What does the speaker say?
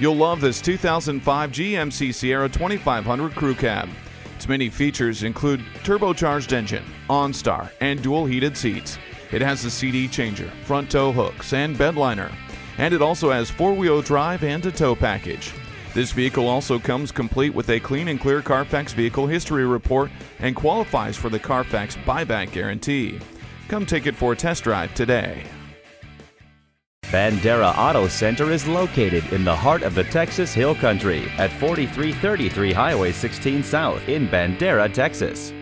You'll love this 2005 GMC Sierra 2500 Crew Cab. Its many features include turbocharged engine, OnStar, and dual heated seats. It has a CD changer, front tow hooks, and bed liner. And it also has four-wheel drive and a tow package. This vehicle also comes complete with a clean and clear Carfax vehicle history report and qualifies for the Carfax buyback guarantee. Come take it for a test drive today. Bandera Auto Center is located in the heart of the Texas Hill Country at 4333 Highway 16 South in Bandera, Texas.